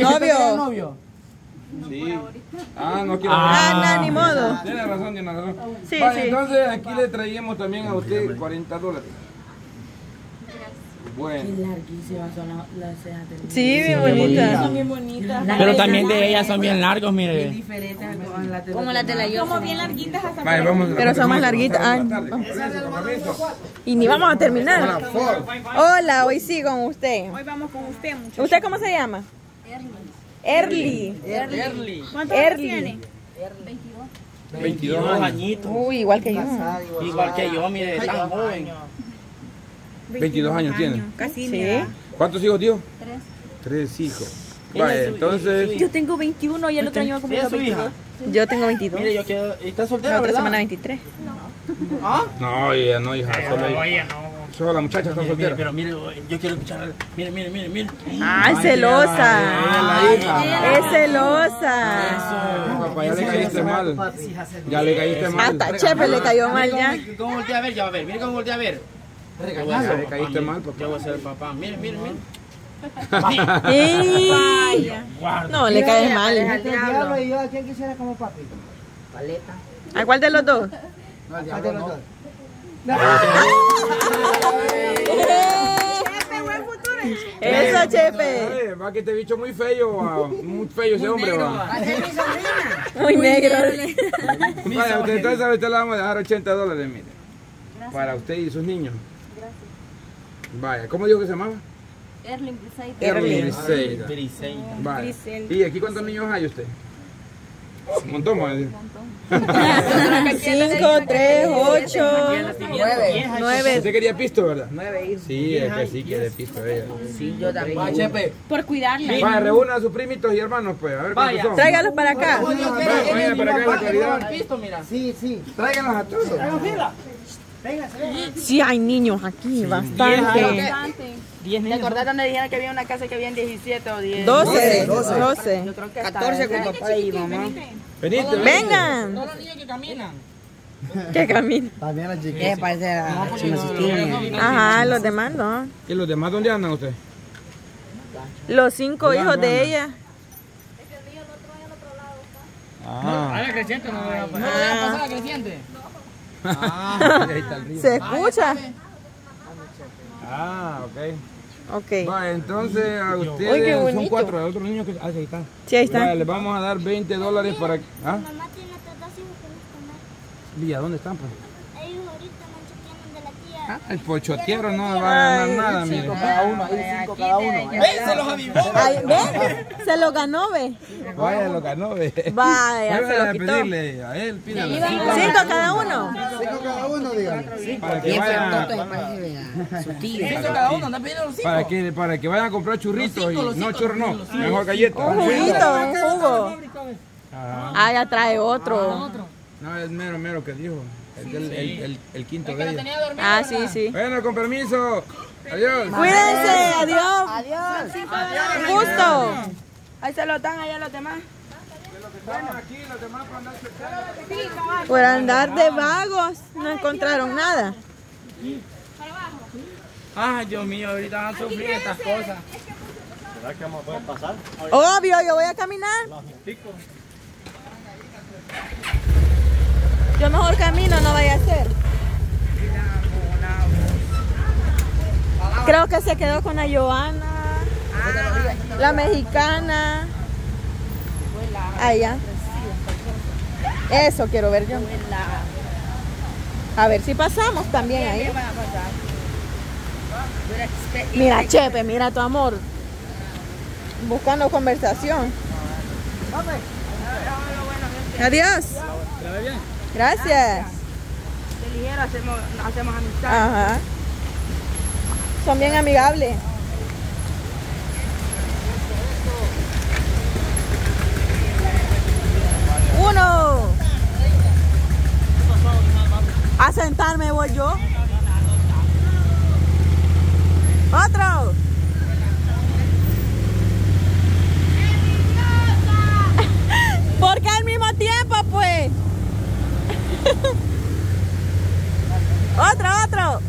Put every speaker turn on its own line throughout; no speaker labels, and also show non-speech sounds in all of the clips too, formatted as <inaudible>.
Novio.
novio?
Sí. Ah, no quiero.
Ah, no, ni modo.
Tiene razón, tiene razón.
Sí,
Vale,
sí.
Entonces aquí le traíamos también a usted 40 dólares. Bueno.
Larguísimas son las, las cejas de
Sí, bien bonita.
bien bonitas.
Pero también de ellas son bien largos, mire.
Diferentes como las de
Como las de la yo. Como bien larguitas hasta
Vale, vamos
Pero son más larguitas. Ay,
permiso.
Y ni vamos a terminar.
Hola,
hoy sí con usted.
Hoy vamos con usted, muchacho.
¿Usted cómo se llama? Erly.
Early.
¿Cuántos años
Erly.
tiene?
22
Dos
años.
añitos.
Uy, igual que yo.
Igual que yo, mire, tan joven.
22 años tiene.
Casi
Sí.
¿Cuántos hijos dio? Tres. Tres hijos. Vale, entonces.
Yo tengo 21 y el otro año voy a cumplir
¿Es
los
su
22.
hija?
Yo tengo 22.
Mire, yo quiero... ¿Está
La
soltera,
otra
verdad?
semana 23.
¿Ah?
No, ella no, hija. Solo ella.
Oye, no.
Solo la muchacha está soltera.
pero mire, yo quiero escuchar. Mire, mire, mire, mire.
Ay,
Ella
celosa.
la.
Es celosa.
No, papá, ya le caíste mal. Ya le caíste mal.
Hasta Chepe le cayó mal ya.
¿Cómo, cómo voltea a ver? Ya va a ver. Mire cómo voltea a ver. Papá,
caíste mal, papá.
Yo voy a ser el papá. Mire, mire, mire.
Y- No, le caes mal.
diablo y yo a quién quisiera como papi. Paleta.
¿A cuál de los dos?
¿A de los dos?
Eso, Chepe.
Va que este bicho muy feo, va. muy feo ese hombre, va.
Muy negro.
Vaya, usted, entonces a usted le vamos a dejar 80 dólares, mire. Para usted y sus niños. Vaya, ¿cómo dijo que se llamaba?
Erling Briseida.
Erling Briseida.
Briseida.
Vaya. ¿Y aquí cuántos niños hay usted? Un montón, a decir.
5, 3, 8, 9.
Usted quería pisto, ¿verdad?
Nueve hijos.
Sí, es que sí quiere pisto ella.
Sí, yo también.
Por cuidarla.
Vaya, reúna a sus primitos y hermanos, pues. A ver
Vaya.
son.
Tráigalos para acá.
Vaya, para acá, la claridad.
Mira.
Sí, sí.
Tráiganlos a todos.
Sí, hay niños aquí, bastante.
¿Te acordás donde dijeron que había una casa que habían 17 o 10?
12, 12.
Yo creo que 14 con papá y mamá.
Venite,
Vengan.
Todos los niños que caminan.
Que caminen.
También las chiquitas. ¿Qué parece a Chimasistine?
Ajá, los demás no.
¿Y los demás dónde andan ustedes?
Los cinco hijos de ella.
Ah,
A la creciente, no voy a pasar. No voy a pasar a la creciente.
Ahí está el <laughs> río.
¿Se escucha?
Ah, ok.
Ok.
Va, entonces a
Uy,
ustedes son cuatro, a otros niños que... Ah, sí, ahí están.
Sí, ahí está.
Vale, les vamos a dar 20 dólares para... ¿Ah?
Mamá tiene otros dos hijos que no comer.
Villa, ¿dónde están, pues?
Ellos ahorita no chequean de la tía.
Ah, el pochotiero no va a ganar nada, mire.
Cada uno, ahí cinco cada uno.
¡Vénselos a mi
Ay, ¿Ve? <laughs> Se lo ganó, ve.
Vaya, lo ganó, ve.
Vaya, se
Vaya
lo quitó.
pedirle a él, pídale.
Cinco cada uno.
Cinco cada uno, dígame.
Para que vayan...
Cinco cada uno, anda pidiendo los cinco.
Para que, para que vayan a comprar churritos y no churros no, mejor galletas.
Un juguito, un jugo.
Ajá.
Ah, ya trae otro.
No, es mero, mero que dijo. El, el, el, el- el quinto de ella.
Tenía dormido.
Ah, sí, sí.
Bueno, con permiso. Adiós.
Cuídense, adiós.
Adiós.
Justo.
Ahí se lo dan allá los demás.
Por andar de vagos, no encontraron nada.
Ay, Dios mío, ahorita van a sufrir estas cosas.
Obvio, yo voy a caminar. Yo mejor camino, no vaya a ser. Creo que se quedó con la Joana, la mexicana. Allá. Eso quiero ver yo. A ver si pasamos también ahí. Mira, Chepe, mira tu amor. Buscando conversación. Adiós. Gracias.
De ligero hacemos, hacemos amistad.
Ajá. Son bien amigables. Uno. A sentarme voy yo. Otro. Porque al mismo tiempo, pues. otro, otro.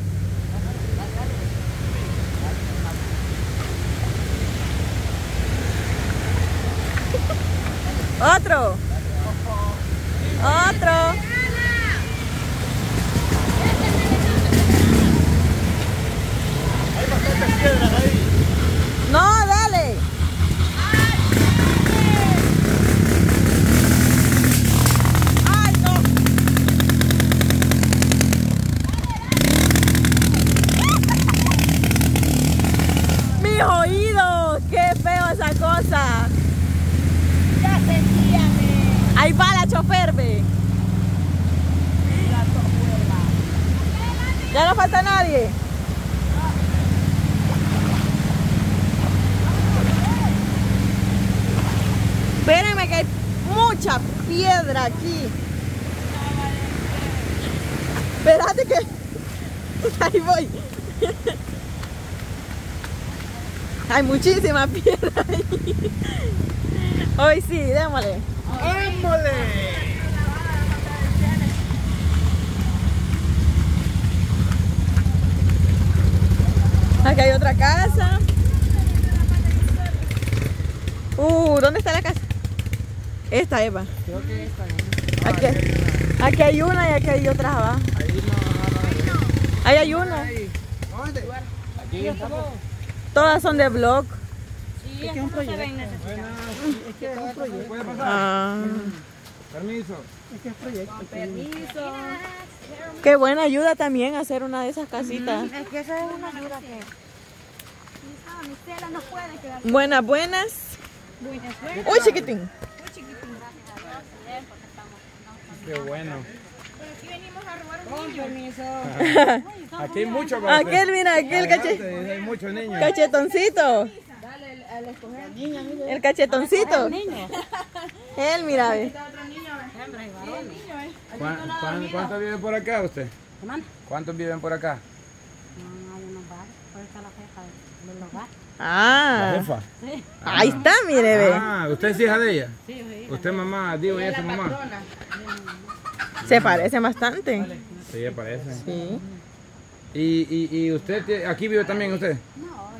Otro. Otro. No, dale. Ay, no. Mis oídos, qué feo esa cosa.
Ya sentíame.
Ahí va la chofer, ve. Ya no falta nadie. Espérenme que hay mucha piedra aquí. Espérate que... <laughs> Ahí voy. Hay muchísima piedra ahí. Hoy sí, démosle. Aquí hay otra casa. Uh, ¿dónde está la casa? Esta, Eva.
Creo que esta.
Aquí, aquí hay una y aquí hay otra abajo. Ahí hay una.
Aquí estamos.
Todas son de blog.
Sí, es que no se ven necesitadas.
¿Puede pasar?
Ah,
Permiso.
Permiso.
qué buena ayuda también hacer una de esas casitas.
Es que esa es una ayuda que. Mi tela no puede quedar.
Buenas, buenas.
Buenas, buenas.
Uy, chiquitín.
Qué bueno.
Aquí venimos a robar un niño. Permiso. <laughs>
Aquí hay mucho.
Aquel, mira, aquel cache-
Adelante, Hay muchos niños.
cachetoncito. El cachetoncito. <laughs> Él, mira, ve.
¿Cuán- cuán- ¿Cuántos viven por acá usted? ¿Cuántos viven por acá? ¿La
Ah,
jefa?
ahí está, mire, ve.
Ah, ¿usted es hija de ella? Sí, Usted mamá, digo, ella es su mamá.
Se parece bastante.
Sí, ella parece.
Sí.
¿Y, y, y usted aquí vive también usted? No,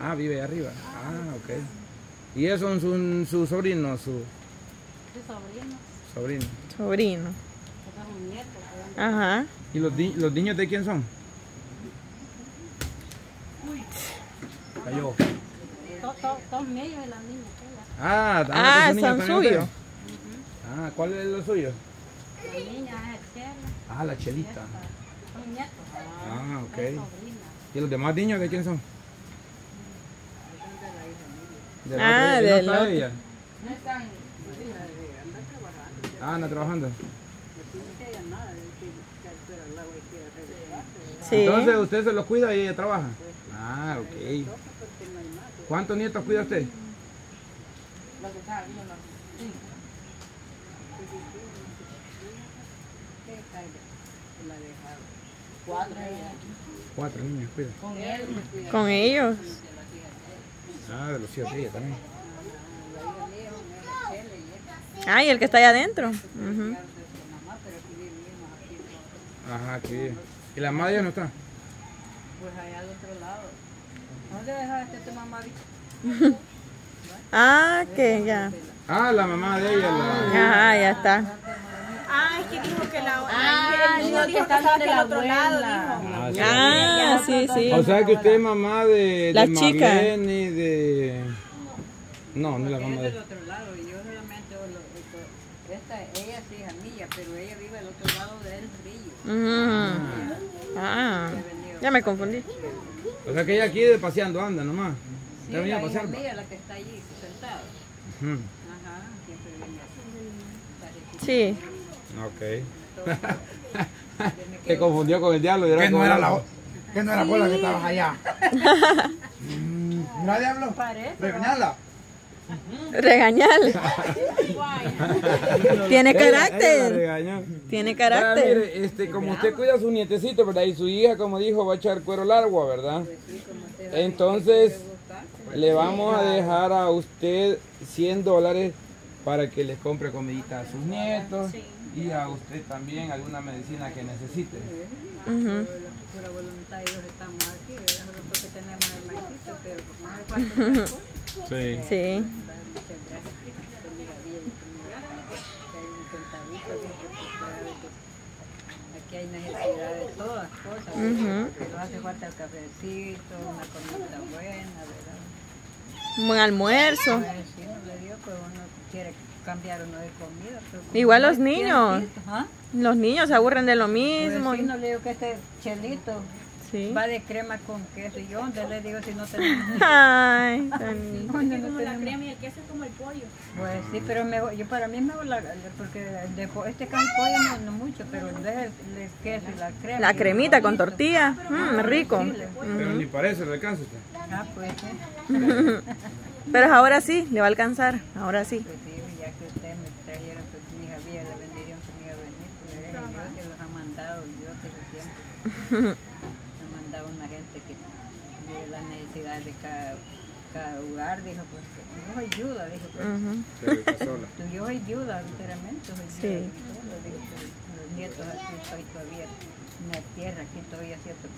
Ah, vive ahí arriba. Ah, ok. ¿Y esos son sus su sobrinos? Su... sobrino.
Sobrino. Ajá.
¿Y los, los niños de quién son? Cayó.
Son ellos y las niñas.
Ah,
Ah, niños
son suyos.
Ah, ¿cuál es lo suyo?
La niña es externa.
Ah, la chelita.
Son nietos.
Ah, ok. ¿Y los demás niños de quién son? De la
Ah,
otra- ¿y no
del
está
otro.
ella? Ah, anda trabajando.
Sí.
Entonces usted se los cuida y ella trabaja. Ah, ok. ¿Cuántos nietos cuida usted? Cuatro niños cuida.
Con ellos.
Ah, de los ella también.
Ah, y el que está allá adentro. Ujú.
Ajá, aquí. ¿Y la madre ya no está?
Pues allá al otro lado. ¿Dónde dejaste tu mamá?
Ah, que ya.
Ah, la mamá de ella. La...
Ajá, ya está.
Ah, es que dijo que la.
Ah,
el niño dijo que estaba del otro lado, dijo.
Ah, sí.
Ah, sí, sí.
O sea que usted es mamá de,
La
de
chica.
Marlene y de... No, no es la mamá de...
del otro lado y yo solamente lo- lo- esta ella es hija mía pero ella vive al otro lado del río
Ujú. Ah, ya me confundí.
O sea que ella aquí de paseando anda nomás.
sí,
¿Ya venía a
la hija
pasear?
mía la que está allí sentada ajá siempre viene así
Sí.
Ok. Se confundió con el diablo. y era
Que no era la que no era por la que estabas allá. <laughs> Mm, Mira, diablo. Regañala.
Regañarle. Tiene carácter. Tiene
Vea,
carácter.
mire, este, como usted cuida a su nietecito, ¿verdad? Y su hija, como dijo, va a echar cuero largo, ¿verdad? Entonces, le vamos a dejar a usted 100 dólares para que les compre comidita a sus nietos y a usted también alguna medicina que necesite.
Pura voluntad ellos estamos aquí ¿verdad? nosotros que tenemos el maicito pero como no hay cuarto
Sí.
Sí.
Ver Aquí hay necesidad de todas cosas.
Ujú.
Pero hace falta el cafecito, una comida buena, ¿verdad?
Un buen almuerzo.
Sí, no le digo, pues uno quiere cambiar uno de comida. pero
Igual los niños.
¿ah?
Los niños se aburren de lo mismo.
sí, no le digo que este chelito
Sí.
va de crema con queso. Y yo donde le digo si no <laughs> tenemos...
Ay,
no
Como la crema y el queso es como el pollo.
Pues sí, pero mejor, yo para mí es mejor la, porque este can pollo no, no mucho, pero en vez del del queso y la crema.
La cremita con tortilla. Mm, rico.
Chile.
Pero ni parece, le alcanza usted.
Ah, pues sí. <laughs>
Pero ahora sí, le va a alcanzar. Ahora sí.
Pues sí, ya que ustedes me trajeron, pues mi hija Vía le bendición que me iba a venir, pues le dije yo que los ha mandado, yo que lo siempre. <laughs> Ha mandado una gente que ve las necesidades de cada, cada lugar, dijo, pues que yo soy viuda, dijo, pues.
Está sola.
Pues <laughs> Yo soy viuda, literalmente, soy
Sí.
viuda. Digo, pues, los nietos aquí estoy todavía en la tierra, aquí estoy haciendo,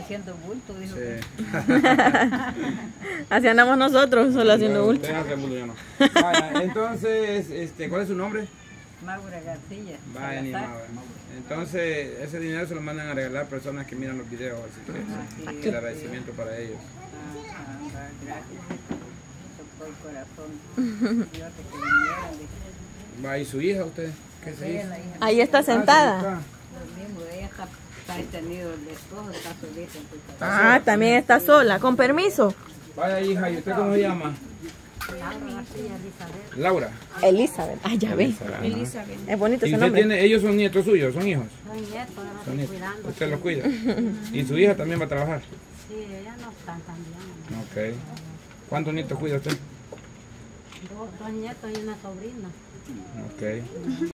haciendo bulto, dijo.
Sí. <laughs>
Así andamos nosotros, solo haciendo bulto.
Bulto, yo no. Vaya, entonces, este, ¿cuál es su nombre?
Maura García.
Vaya, ni madre. Entonces, ese dinero se lo mandan a regalar personas que miran los videos, así que
es.
el agradecimiento para ellos.
Ah, ah, va, gracias. Tocó el corazón. Dios te que vinieran. dice.
Va, ¿y su hija usted? ¿Qué se hizo?
Ahí está
Ah, sí,
sentada.
está.
lo mismo, ella está, está detenido el esposo, está solita en su casa.
Ah, también está sola. Con permiso.
Vaya, hija, ¿y usted cómo se llama? Laura.
Elizabeth. Ah, ya ve.
Elizabeth.
Es bonito
¿Y
ese nombre.
tiene, ellos son nietos suyos, son hijos? Son nietos.
cuidando.
Usted los cuida. ¿Y su hija también va a trabajar?
Sí, ellas no están tan bien.
Ok. ¿Cuántos nietos cuida usted?
Dos, dos nietos y una sobrina.
Ok.